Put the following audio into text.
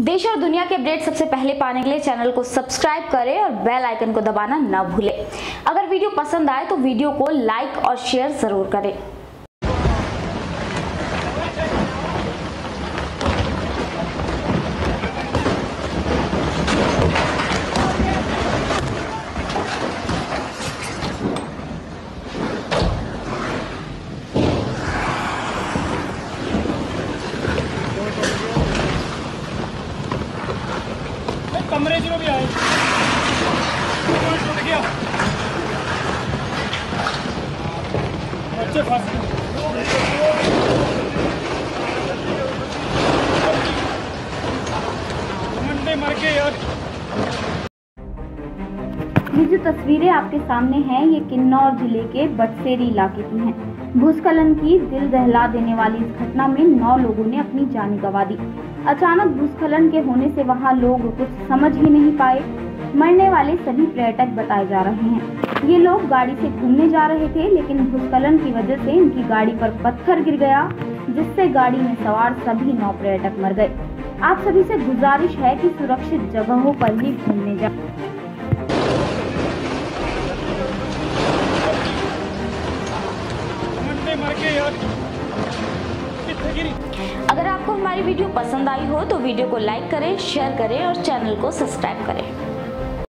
देश और दुनिया के अपडेट सबसे पहले पाने के लिए चैनल को सब्सक्राइब करें और बेल आइकन को दबाना ना भूलें। अगर वीडियो पसंद आए तो वीडियो को लाइक और शेयर ज़रूर करें। कमरे चो भी आए। बच्चे फस मर गए यार। ये जो तस्वीरें आपके सामने हैं, ये किन्नौर ज़िले के बटसेरी इलाके की हैं। भूस्खलन की दिल दहला देने वाली इस घटना में नौ लोगों ने अपनी जान गंवा दी। अचानक भूस्खलन के होने से वहाँ लोग कुछ समझ ही नहीं पाए। मरने वाले सभी पर्यटक बताए जा रहे हैं। ये लोग गाड़ी से घूमने जा रहे थे, लेकिन भूस्खलन की वजह से इनकी गाड़ी पर पत्थर गिर गया, जिससे गाड़ी में सवार सभी नौ पर्यटक मर गए। आप सभी से गुजारिश है कि सुरक्षित जगहों पर ही घूमने जाए। अगर आपको हमारी वीडियो पसंद आई हो तो वीडियो को लाइक करें शेयर करें और चैनल को सब्सक्राइब करें।